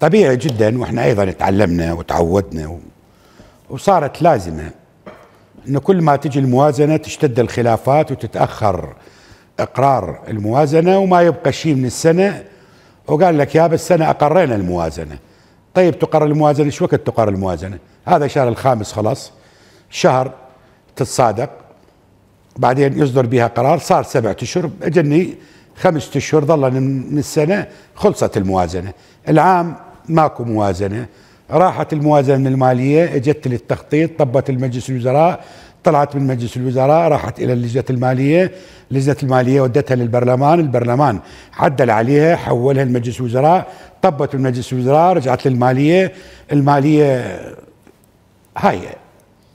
طبيعي جدا وإحنا أيضا تعلمنا وتعودنا و... وصارت لازمة. إنه كل ما تجي الموازنة تشتد الخلافات وتتأخر إقرار الموازنة وما يبقى شيء من السنة. وقال لك يا بس سنة أقرينا الموازنة. طيب تقرر الموازنة إيش وقت تقرر الموازنة؟ هذا الشهر الخامس خلاص. شهر تتصادق. بعدين يصدر بها قرار صار سبعة أشهر. اجني خمسة أشهر ظل من السنة خلصت الموازنة. العام ماكو موازنة. راحت الموازنة المالية إجت للتخطيط طبت المجلس الوزراء طلعت من مجلس الوزراء راحت إلى اللجنة المالية. اللجنة المالية ودتها للبرلمان البرلمان عدل عليها حولها لمجلس الوزراء طبت من مجلس الوزراء رجعت للمالية. المالية هاي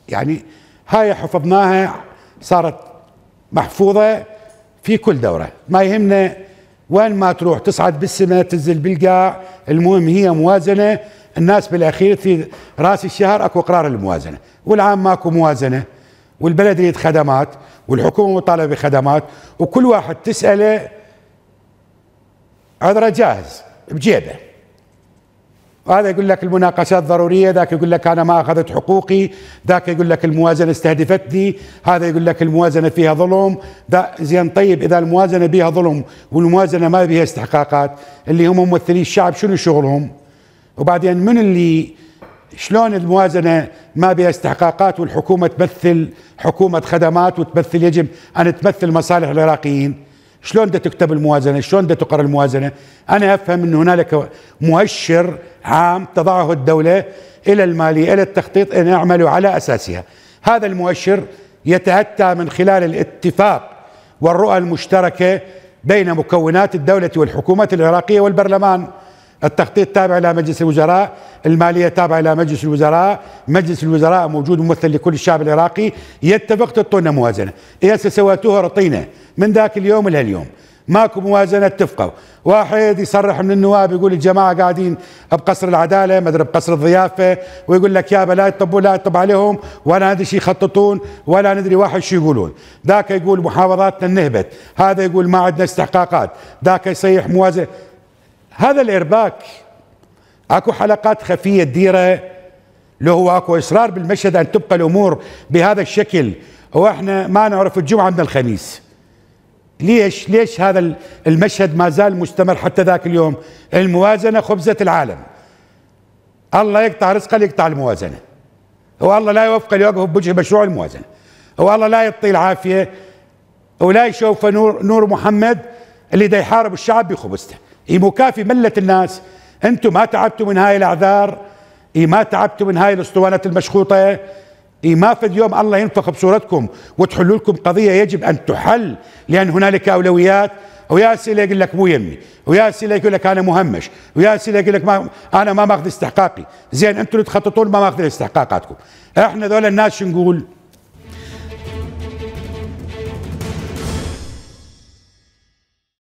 يعني هاي حفظناها صارت محفوظة في كل دورة. ما يهمنا وين ما تروح تصعد بالسماء تنزل بالقاع. المهم هي موازنة. الناس بالأخير في رأس الشهر أكو قرار الموازنة. والعام ماكو موازنة. والبلد يريد خدمات. والحكومة مطالبة بخدمات. وكل واحد تسأله عذره جاهز بجيبه. وهذا يقول لك المناقشات ضرورية ذاك يقول لك أنا ما أخذت حقوقي ذاك يقول لك الموازنة استهدفتني هذا يقول لك الموازنة فيها ظلم. ذا زين طيب إذا الموازنة بها ظلم والموازنة ما بها استحقاقات اللي هم ممثلي الشعب شنو شغلهم؟ وبعدين من اللي شلون الموازنة ما بها استحقاقات والحكومة تمثل حكومة خدمات وتمثل يجب أن تمثل مصالح العراقيين؟ شلون بدها تكتب الموازنة؟ شلون بدها تقرا الموازنة؟ أنا أفهم ان هنالك مؤشر عام تضعه الدولة إلى المالية إلى التخطيط إن يعملوا على أساسها. هذا المؤشر يتأتى من خلال الاتفاق والرؤى المشتركة بين مكونات الدولة والحكومة العراقية والبرلمان. التخطيط تابع إلى مجلس الوزراء، المالية تابعة إلى مجلس الوزراء، مجلس الوزراء موجود ممثل لكل الشعب العراقي، يتفق تعطونا موازنه، إيه سويتوها رطينا من ذاك اليوم لهاليوم، ماكو موازنة اتفقوا، واحد يصرح من النواب يقول الجماعة قاعدين بقصر العدالة ما أدري بقصر الضيافة ويقول لك يابا لا يطبوا لا يطب عليهم ولا ندري شو يخططون ولا ندري واحد شو يقولون. ذاك يقول محافظاتنا نهبت هذا يقول ما عندنا استحقاقات. ذاك يصيح موازنة. هذا الإرباك. أكو حلقات خفية تديره. لو هو أكو إصرار بالمشهد أن تبقى الأمور بهذا الشكل. وإحنا ما نعرف الجمعة من الخميس. ليش ليش هذا المشهد ما زال مستمر حتى ذاك اليوم؟ الموازنة خبزة العالم. الله يقطع رزقه يقطع الموازنة. هو الله لا يوفق ليوقف بوجه مشروع الموازنة. هو الله لا يعطي العافية ولا يشوف نور نور محمد اللي دا يحارب الشعب بخبزته. إي مكافي ملت الناس. أنتم ما تعبتوا من هاي الأعذار. إي ما تعبتوا من هاي الأسطوانات المشخوطة. اي ما في اليوم الله ينفخ بصورتكم وتحلوا لكم قضية يجب أن تحل لأن هنالك أولويات. ويا اسئله يقول لك مو يمي. ويا اسئله يقول لك أنا مهمش. ويا اسئله يقول لك ما أنا ما ماخذ استحقاقي. زين أنتم اللي تخططون ما ماخذين استحقاقاتكم. إحنا ذول الناس نقول؟